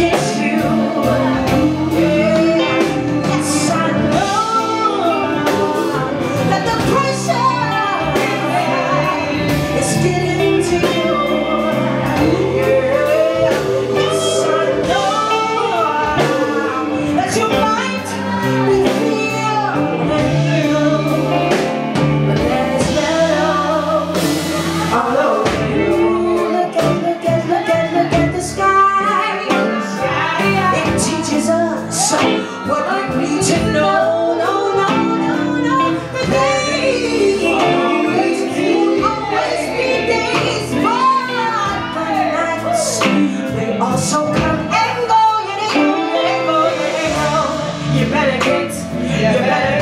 Yeah. You better